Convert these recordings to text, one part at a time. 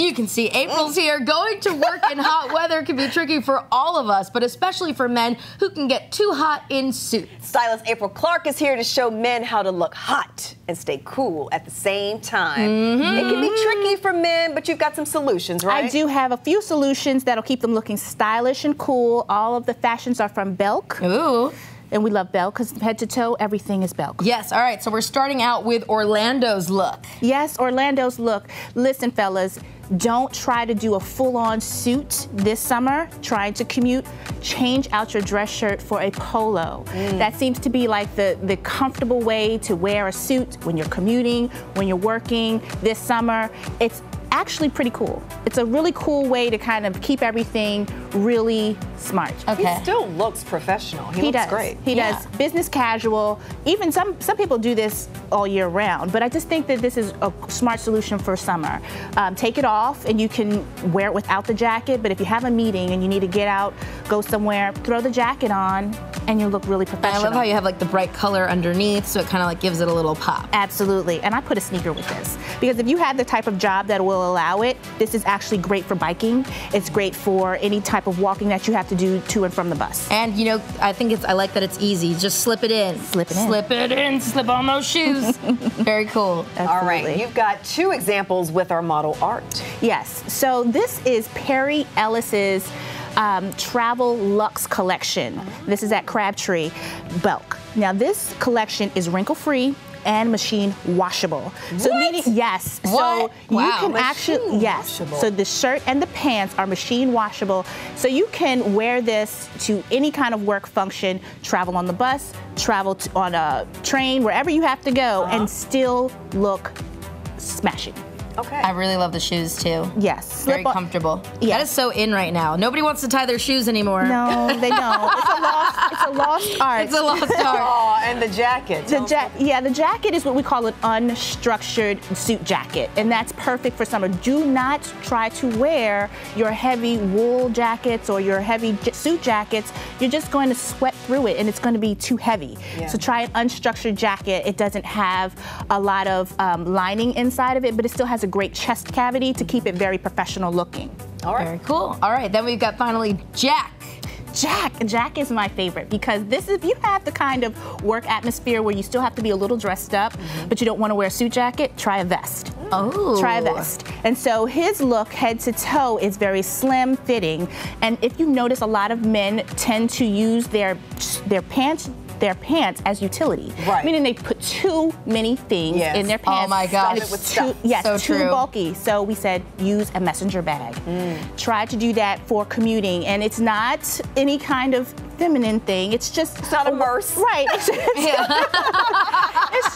You can see April's here. Going to work in hot weather can be tricky for all of us, but especially for men who can get too hot in suits. Stylist April Clark is here to show men how to look hot and stay cool at the same time. Mm-hmm. It can be tricky for men, but you've got some solutions, right? I do have a few solutions that'll keep them looking stylish and cool. All of the fashions are from Belk. Ooh. And we love Belk because head to toe, everything is Belk. Yes, all right, so we're starting out with Orlando's look. Yes, Orlando's look. Listen, fellas, don't try to do a full-on suit this summer trying to commute. Change out your dress shirt for a polo. Mm. That seems to be like the, the comfortable way to wear a suit when you're commuting, when you're working this summer. It's actually pretty cool. It's a really cool way to kind of keep everything really smart. Okay. He still looks professional. He, he looks does. great. He yeah. does. Business casual. Even some some people do this all year round, but I just think that this is a smart solution for summer. Um, take it off and you can wear it without the jacket, but if you have a meeting and you need to get out, go somewhere, throw the jacket on, and you look really professional. I love how you have like the bright color underneath, so it kind of like gives it a little pop. Absolutely. And I put a sneaker with this because if you have the type of job that will allow it, this is actually great for biking. It's great for any type of walking that you have to do to and from the bus. And you know, I think it's I like that it's easy. Just slip it in. Slip it in. Slip it in. Slip on those shoes. Very cool. Absolutely. All right, you've got two examples with our model art. Yes. So this is Perry Ellis's um, Travel Luxe collection. This is at Crabtree Belk. Now this collection is wrinkle free and machine washable. What? So meaning yes. What? So wow. you can machine actually yes. Washable. So the shirt and the pants are machine washable. So you can wear this to any kind of work function, travel on the bus, travel on a train, wherever you have to go, uh-huh. and still look smashing. Okay. I really love the shoes too. Yes. Very comfortable. Yes. That is so in right now. Nobody wants to tie their shoes anymore. No, they don't. it's a lost. It's a lost art. It's a lost art. oh, and the jacket. The ja- yeah, the jacket is what we call an unstructured suit jacket, and that's perfect for summer. Do not try to wear your heavy wool jackets or your heavy suit jackets. You're just going to sweat through it, and it's going to be too heavy. Yeah. So try an unstructured jacket. It doesn't have a lot of um, lining inside of it, but it still has a great chest cavity to keep it very professional looking. All right. Very cool. All right, then we've got finally Jack. Jack. Jack is my favorite because this is if you have the kind of work atmosphere where you still have to be a little dressed up, mm-hmm. but you don't want to wear a suit jacket. Try a vest. Oh. Try a vest. And so his look, head to toe, is very slim fitting. And if you notice, a lot of men tend to use their their pants their pants as utility. Right. Meaning they put too many things yes. in their pants. Oh my gosh. And it's too, yes, so too true. bulky. So we said use a messenger bag. Mm. Try to do that for commuting. And it's not any kind of feminine thing. It's just it's not a murse. Right. It's, it's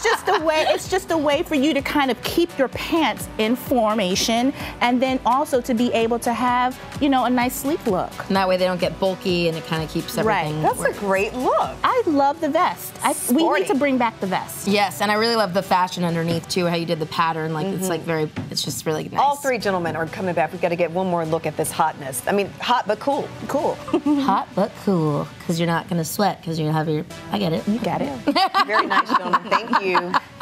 just a way. It's just a way for you to kind of keep your pants in formation, and then also to be able to have you know a nice sleek look. And that way they don't get bulky, and it kind of keeps everything. Right. That's working. a great look. I love the vest. I, we need to bring back the vest. Yes, and I really love the fashion underneath too. How you did the pattern. Like mm-hmm. it's like very. It's just really nice. All three gentlemen are coming back. We've got to get one more look at this hotness. I mean, hot but cool. Cool. hot but cool because you're not going to sweat because you have your. I get it. You got it. Very nice, gentlemen. Thank you.